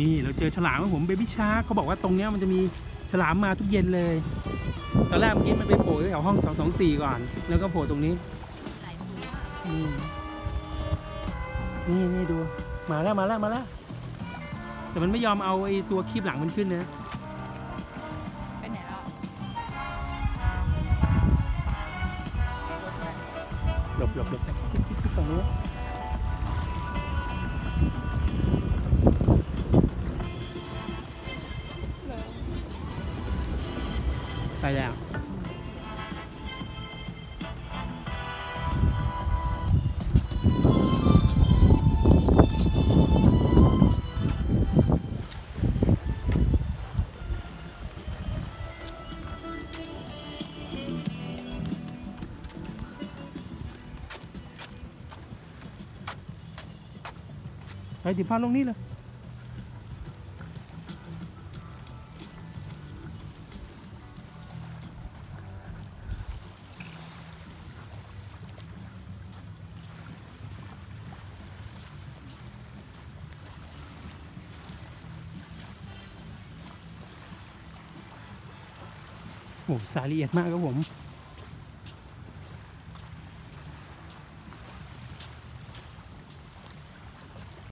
นี่เราเจอฉลามครับผมเบบี้ชาร์กเขาบอกว่าตรงเนี้ยมันจะมีฉลามมาทุกเย็นเลย ตอนแรกเมื่อกี้มันไปโผล่แถวห้อง224ก่อน แล้วก็โผล่ตรงนี้หลายตัวนี่นี่นี่ดู มาแล้วมาแล้วมาแล้ว แต่มันไม่ยอมเอาไอ้ตัวคีบหลังมันขึ้นนะไปไหนแล้วหลบหลบหลบฝั่งนู้น Tài dạng Đấy thì pha luôn nít rồi โอ้สายละเอียดมากครับผม